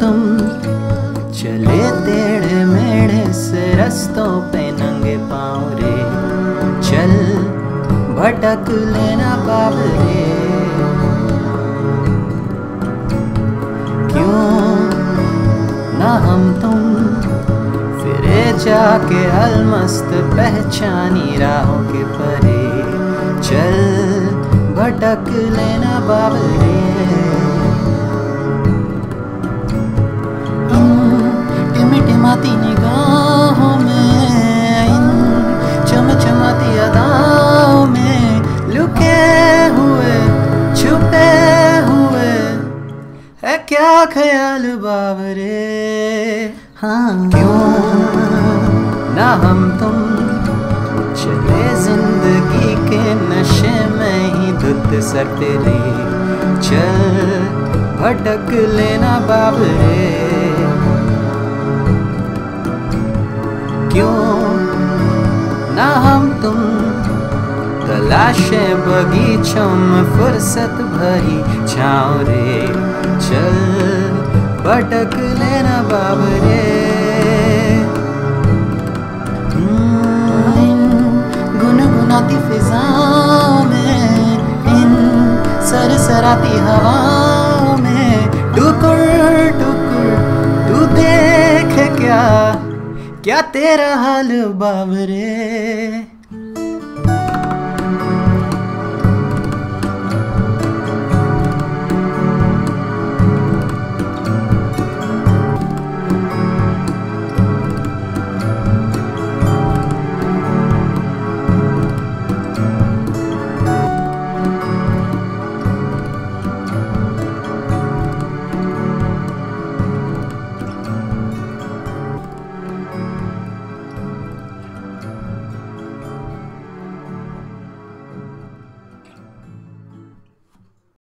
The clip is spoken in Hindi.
तुम चले तेड़े मेड़े से रस्तों पे नंगे पाँव रे। चल, भटक लेना बाबरे क्यों ना हम तुम फिरे जाके अलमस्त पहचानी राहों के परे। चल, भटक लेना बाबरे ख्याल बाबरे हाँ क्यों? ना हम तुम, चले ज़िंदगी के नशे में ही धुत सर तेरे चल, भटक लेना बाबरे क्यों? ना हम तलाशे बगीचों में फुर्सत भरी छाओ रे, चल भटक लेना बाबरे गुनगुनाती फिजाओं में, इन सरसराती हवाओं में, टुकुर टुकुर, तू देख क्या क्या तेरा हाल बाबरे